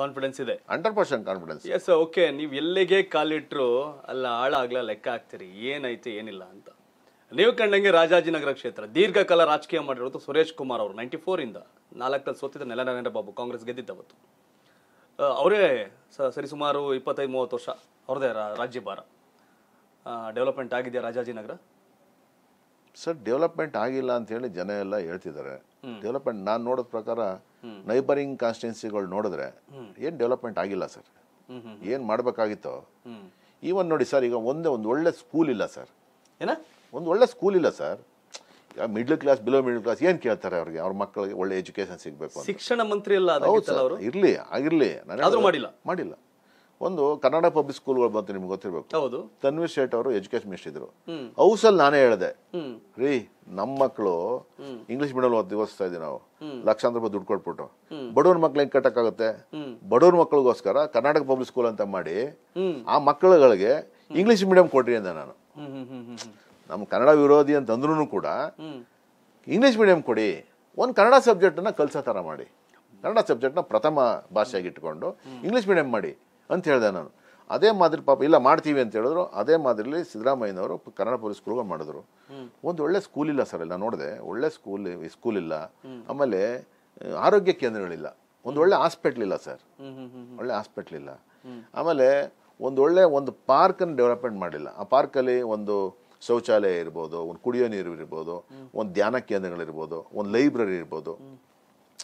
Confidence ಇದೆ. Hundred percent confidence yes okay ನೀವು ಎಲ್ಲಿಗೆ ಕಾಲಿಟ್ರು ಅಲ್ಲ ಹಾಳಾಗ್ಲ ಲೆಕ್ಕ ಹಾಕ್ತೀರಿ ಏನೈತೆ ಏನಿಲ್ಲ ಅಂತ. ನೀವು ಕಂಡಂಗೆ ರಾಜಾಜಿನಗರ ಕ್ಷೇತ್ರ ದೀರ್ಘಕಾಲ ರಾಜಕೀಯ ಮಾಡಿರೋದು ಸುರೇಶ್ ಕುಮಾರ್ ಅವರು ನೈಂಟಿ ಇಂದ ನಾಲ್ಕಲ್ಲಿ ಸೋತಿದ್ದ ನೆಲನಾರಾಯಣ ಬಾಬು ಕಾಂಗ್ರೆಸ್ ಗೆದ್ದಿದ್ದವತ್ತು ಅವರೇ ಸರಿ ಸುಮಾರು ಇಪ್ಪತ್ತೈದು ಮೂವತ್ತು ವರ್ಷ ಅವ್ರದೇ ರಾಜ್ಯಭಾರ. ಡೆವಲಪ್ಮೆಂಟ್ ಆಗಿದೆಯಾ ರಾಜಾಜಿನಗರ? ಸರ್ ಡೆವಲಪ್ಮೆಂಟ್ ಆಗಿಲ್ಲ ಅಂತ ಹೇಳಿ ಜನ ಎಲ್ಲ ಹೇಳ್ತಿದ್ದಾರೆ. ಡೆವಲಪ್ಮೆಂಟ್ ನಾನು ನೋಡೋದ ಪ್ರಕಾರ ನೈಬರಿಂಗ್ ಕಾನ್ಸ್ಟಿಟ್ಯೂನ್ಸಿಗಳು ನೋಡಿದ್ರೆ ಏನು ಡೆವಲಪ್ಮೆಂಟ್ ಆಗಿಲ್ಲ ಸರ್ ಏನು ಮಾಡಬೇಕಾಗಿತ್ತೋ? ಈವನ್ ನೋಡಿ ಸರ್ ಈಗ ಒಂದೇ ಒಂದು ಒಳ್ಳೆ ಸ್ಕೂಲ್ ಇಲ್ಲ ಸರ್ ಏನ? ಒಂದು ಒಳ್ಳೆ ಸ್ಕೂಲ್ ಇಲ್ಲ ಸರ್ ಈಗ middle class below middle class ಏನು ಕೇಳ್ತಾರೆ ಅವ್ರಿಗೆ? ಅವ್ರ ಮಕ್ಕಳಿಗೆ ಒಳ್ಳೆ ಎಜುಕೇಶನ್ ಸಿಗಬೇಕು ಶಿಕ್ಷಣ ಮಂತ್ರಿ ಎಲ್ಲ ಇರಲಿ ಆಗಿರಲಿ. ಮಾಡಿಲ್ಲ. ಮಾಡಿಲ್ಲ. ಒಂದು ಕನ್ನಡ ಪಬ್ಲಿಕ್ ಸ್ಕೂಲ್ಗಳು ಬಂತು ನಿಮ್ಗೆ ಗೊತ್ತಿರಬೇಕು. ಹೌದು. ತನ್ವೀರ್ ಶೇಟ್ ಅವರು ಎಜುಕೇಶನ್ ಮಿನಿಸ್ಟರ್ ಇದ್ರು. ಹೌಸಲ್ಲಿ ನಾನೇ ಹೇಳಿದೆ. ರೀ ನಮ್ಮ ಮಕ್ಕಳು ಇಂಗ್ಲಿಷ್ ಮೀಡಿಯಂ ಓದಿ ಓದಿಸ್ತಾ ಇದೀವಿ ನಾವು. ಲಕ್ಷಾಂತರ ರೂಪಾಯಿ ದುಡ್ಡು ಕೊಟ್ಬಿಟ್ಟು. ಬಡವ್ರ ಮಕ್ಳು ಹೆಂಗ್ ಕಟ್ಟಕ್ಕಾಗುತ್ತೆ ಬಡವ್ರ ಮಕ್ಕಳಿಗೋಸ್ಕರ ಕರ್ನಾಟಕ ಪಬ್ಲಿಕ್ ಸ್ಕೂಲ್ ಅಂತ ಮಾಡಿ ಆ ಮಕ್ಕಳುಗಳಿಗೆ ಇಂಗ್ಲಿಷ್ ಮೀಡಿಯಂ ಕೊಟ್ರಿ ಅಂದ ನಾನು. ನಮ್ಮ ಕನ್ನಡ ವಿರೋಧಿ ಅಂತಂದ್ರೂ ಕೂಡ ಇಂಗ್ಲಿಷ್ ಮೀಡಿಯಂ ಕೊಡಿ. ಒಂದು ಕನ್ನಡ ಸಬ್ಜೆಕ್ಟನ್ನ ಕಲ್ಸೋ ಥರ ಮಾಡಿ. ಕನ್ನಡ ಸಬ್ಜೆಕ್ಟ್ನ ಪ್ರಥಮ ಭಾಷೆಯಾಗಿ ಇಟ್ಕೊಂಡು ಇಂಗ್ಲಿಷ್ ಮೀಡಿಯಂ ಮಾಡಿ. ಅಂತ ಹೇಳಿದೆ ನಾನು. ಅದೇ ಮಾದರಿ ಪಾಪ, ಇಲ್ಲ ಮಾಡ್ತೀವಿ ಅಂತ ಹೇಳಿದ್ರು. ಅದೇ ಮಾದರಿಲಿ ಸಿದ್ದರಾಮಯ್ಯನವರು ಕನ್ನಡ ಪೊಲೀಸ್ ಸ್ಕೂಲ್ಗಳು ಮಾಡಿದ್ರು. ಒಂದು ಒಳ್ಳೆ ಸ್ಕೂಲ್ ಇಲ್ಲ ಸರ್ ಎಲ್ಲ ನೋಡಿದೆ. ಒಳ್ಳೆ ಸ್ಕೂಲ್ ಸ್ಕೂಲ್ ಇಲ್ಲ. ಆಮೇಲೆ, ಆರೋಗ್ಯ ಕೇಂದ್ರಗಳಿಲ್ಲ. ಒಂದು ಒಳ್ಳೆ ಹಾಸ್ಪಿಟ್ಲ್ ಇಲ್ಲ ಸರ್ ಒಳ್ಳೆ ಹಾಸ್ಪಿಟ್ಲ್ ಇಲ್ಲ. ಆಮೇಲೆ, ಒಂದು ಒಳ್ಳೆ ಒಂದು ಪಾರ್ಕನ್ನು ಡೆವಲಪ್ಮೆಂಟ್ ಮಾಡಿಲ್ಲ. ಆ ಪಾರ್ಕಲ್ಲಿ ಒಂದು ಶೌಚಾಲಯ ಇರ್ಬೋದು, ಒಂದು ಕುಡಿಯೋ ನೀರು ಇರ್ಬೋದು, ಒಂದು ಧ್ಯಾನ ಕೇಂದ್ರಗಳಿರ್ಬೋದು ಒಂದು ಲೈಬ್ರರಿ ಇರ್ಬೋದು.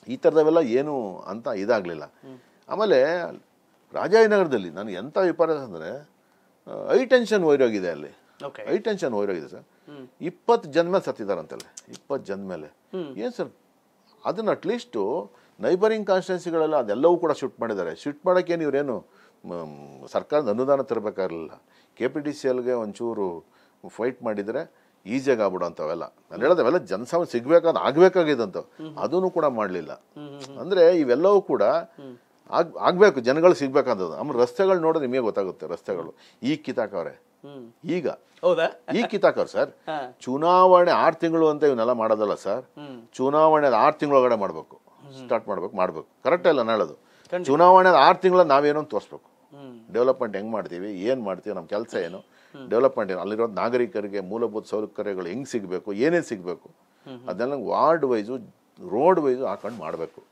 ಈ ಥರದವೆಲ್ಲ ಏನು ಅಂತ ಇದಾಗಲಿಲ್ಲ. ಆಮೇಲೆ ರಾಜಾಜಿನಗರದಲ್ಲಿ ನನಗೆ ಎಂಥ ವಿಪರ್ಯಾಸ ಅಂದರೆ ಐ ಟೆನ್ಷನ್ ವೈರೋಗಿದೆ ಅಲ್ಲಿ. ಓಕೆ ಐ ಟೆನ್ಷನ್ ವೈರೋಗಿದೆ ಸರ್. ಇಪ್ಪತ್ತು ಜನ ಮೇಲೆ ಸತ್ತಿದಾರಂತಲ್ಲ. ಇಪ್ಪತ್ತು ಜನ ಮೇಲೆ. ಏನು ಸರ್? ಅದನ್ನು ಅಟ್ಲೀಸ್ಟು ನೈಬರಿಂಗ್ ಕಾನ್ಸ್ಟಿಟ್ಯೂನ್ಸಿಗಳೆಲ್ಲ ಅದೆಲ್ಲವೂ ಕೂಡ ಶಿಫ್ಟ್ ಮಾಡಿದ್ದಾರೆ. ಶಿಫ್ಟ್ ಮಾಡೋಕ್ಕೇನು ಇವರೇನು? ಸರ್ಕಾರದ ಅನುದಾನ ತರಬೇಕಾಗಿರಲಿಲ್ಲ. ಕೆ ಪಿ ಟಿ ಸಿ ಎಲ್ಗೆ ಒಂಚೂರು ಫೈಟ್ ಮಾಡಿದರೆ ಈಸಿಯಾಗಿ ಆಗ್ಬಿಡೋ ಅಂಥವೆಲ್ಲ ನಾನು ಹೇಳಿದೆ ಅವೆಲ್ಲ ಜನಸಾಮಾನ್ಯ ಸಿಗಬೇಕಾದ ಆಗಬೇಕಾಗಿದ್ದಂಥವು. ಅದನ್ನು ಕೂಡ ಮಾಡಲಿಲ್ಲ. ಅಂದರೆ ಇವೆಲ್ಲವೂ ಕೂಡ ಆಗ್ ಆಗಬೇಕು ಜನಗಳು ಸಿಗ್ಬೇಕಂತದ್ದು ಆಮೇಲೆ ರಸ್ತೆಗಳು ನೋಡಿದ್ರೆ ನಿಮಗೆ ಗೊತ್ತಾಗುತ್ತೆ ರಸ್ತೆಗಳು. ಈಗ ಕಿತಾಕವ್ರೆ. ಈಗ. ಹೌದಾ? ಈಗ ಕಿತ್ತಾಕವ್ರೆ ಸರ್ ಚುನಾವಣೆ ಆರು ತಿಂಗಳು ಅಂತ ಇವನ್ನೆಲ್ಲ ಮಾಡೋದಲ್ಲ ಸರ್ ಚುನಾವಣೆ ಆರು ತಿಂಗಳೊಳಗಡೆ ಮಾಡಬೇಕು. ಸ್ಟಾರ್ಟ್ ಮಾಡಬೇಕು ಮಾಡಬೇಕು. ಕರೆಕ್ಟ್ ಇಲ್ಲ ಹೇಳೋದು. ಚುನಾವಣೆ ಆರು ತಿಂಗಳ ನಾವೇನೋ ತೋರಿಸ್ಬೇಕು. ಡೆವಲಪ್ಮೆಂಟ್ ಹೆಂಗ್ ಮಾಡ್ತೀವಿ ಏನು ಮಾಡ್ತೀವಿ ನಮ್ಮ ಕೆಲಸ ಏನು. ಡೆವಲಪ್ಮೆಂಟ್ ಏನು ಅಲ್ಲಿರೋ ನಾಗರಿಕರಿಗೆ ಮೂಲಭೂತ ಸೌಕರ್ಯಗಳು ಹೆಂಗ್ ಸಿಗಬೇಕು ಏನೇನು ಸಿಗಬೇಕು. ಅದನ್ನೆಲ್ಲ ವಾರ್ಡ್ ವೈಸು ರೋಡ್ ವೈಸು ಹಾಕೊಂಡು ಮಾಡಬೇಕು.